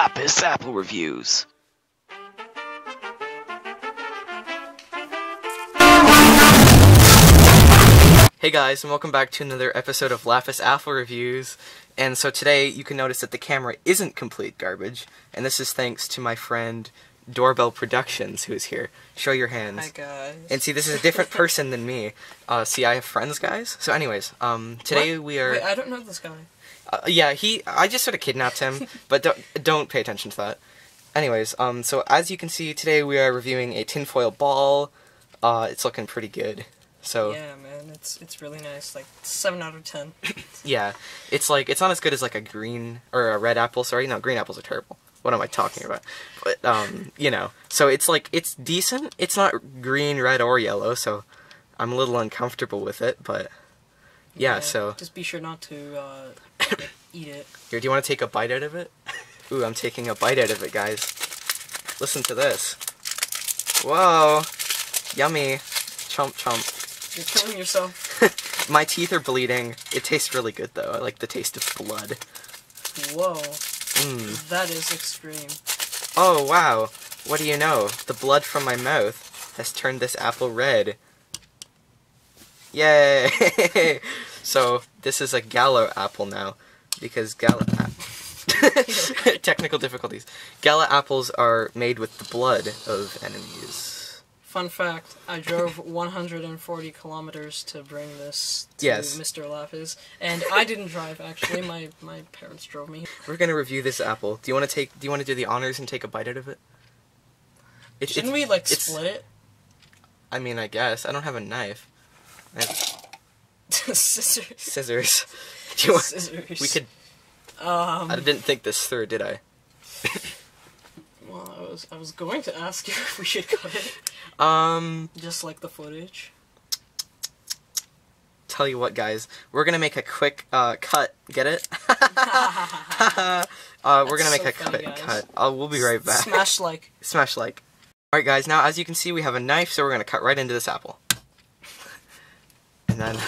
Lapis Apple Reviews. Hey guys, and welcome back to another episode of Lapis Apple Reviews. And so today you can notice that the camera isn't complete garbage, and this is thanks to my friend Doorbell Productions who is here. Show your hands. Hi guys. And see, this is a different person than me. Uh, see, I have friends, guys. So, anyways, um, today What? we are. Wait, I don't know this guy. Uh, yeah, he. I just sort of kidnapped him, but don't don't pay attention to that. Anyways, um, so as you can see, today we are reviewing a tinfoil ball. Uh, it's looking pretty good. So Yeah, man, it's it's really nice. Like seven out of ten. yeah, it's like it's not as good as like a green or a red apple. Sorry, no, green apples are terrible. What am I talking about? But um, you know, so it's like it's decent. It's not green, red, or yellow. So I'm a little uncomfortable with it, but yeah. So just be sure not to uh, eat it. Here, do you want to take a bite out of it? Ooh, I'm taking a bite out of it, guys. Listen to this. Whoa. Yummy. Chomp chomp. You're killing yourself. My teeth are bleeding. It tastes really good, though. I like the taste of blood. Whoa, Mmm. that is extreme. Oh, wow. What do you know? The blood from my mouth has turned this apple red. Yay! so, this is a Gala apple now. Because Gala... Technical difficulties. Gala apples are made with the blood of enemies. Fun fact: I drove 140 kilometers to bring this to Yes. Mr. Lapis, and I didn't drive. Actually, my my parents drove me. We're gonna review this apple. Do you want to take? Do you want to do the honors and take a bite out of it? It- Shouldn't we like split it? I mean, I guess I don't have a knife. I have Scissors. scissors. Do you want, Scissors. we could. Um. I didn't think this through, did I? Was I was going to ask you if we should cut it, Um, just like the footage. tell you what, guys, we're gonna make a quick uh, cut. Get it? uh, we're gonna make so a funny, quick guys. cut. Uh, we'll be right back. Smash like. Smash like. Alright guys, now as you can see we have a knife, so we're gonna cut right into this apple. And then I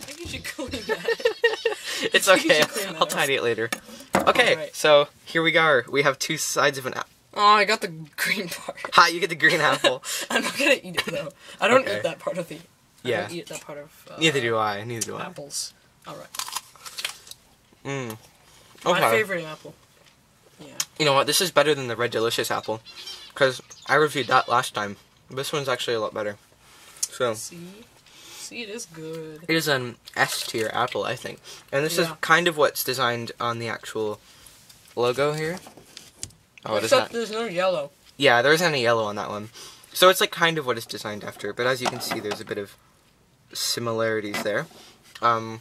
think you should clean that. it's okay, I'll tidy it later. Okay, Alright. so here we are. We have two sides of an apple. Oh, I got the green part. Ha, you get the green apple. I'm not gonna eat it though. I don't Okay. eat that part of the. I Yeah. don't eat that part of. Uh, Neither do I, neither do I. Apples. All right. Mm. My favorite apple. Yeah. You know what, this is better than the Red Delicious apple. Because I reviewed that last time. This one's actually a lot better. So, See. See, it is good. it is an S tier apple, I think. And this is kind of what's designed on the actual logo here. Oh, what is Except that? there's no yellow. Yeah, there isn't any yellow on that one. So it's like kind of what it's designed after, but as you can see, there's a bit of similarities there. Um,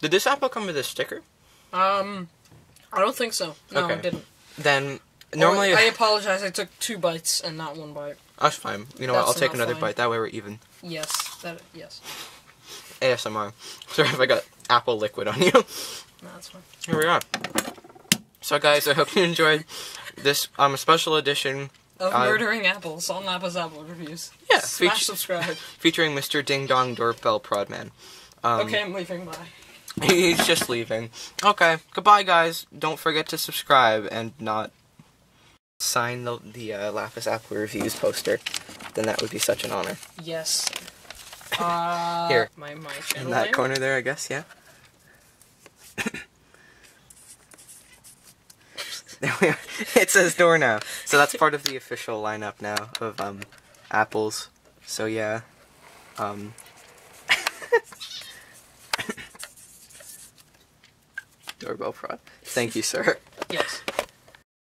did this apple come with a sticker? Um, I don't think so. No, Okay. it didn't. Then normally I apologize. I took two bites and not one bite. that's fine. You know what? I'll take another fine. bite. That way we're even. Yes. That. Yes. ASMR. Sorry if I got apple liquid on you. No, that's fine. Here we are. So guys, I hope you enjoyed this um a special edition Of Uh, murdering apples on Lapis Apple reviews. Yeah, Smash feature- subscribe. featuring Mr. Ding Dong Doorbell Prodman. Um, okay, I'm leaving. Bye. He's just leaving. Okay, goodbye, guys. Don't forget to subscribe and not sign the the uh, Lapis Apple Reviews poster. Then that would be such an honor. Yes. Uh, Here. My my channel In that name? corner there, I guess. Yeah. There we are. it says door now, so that's part of the official lineup now of um apples. So yeah, um. Doorbell prod. Thank you, sir. Yes.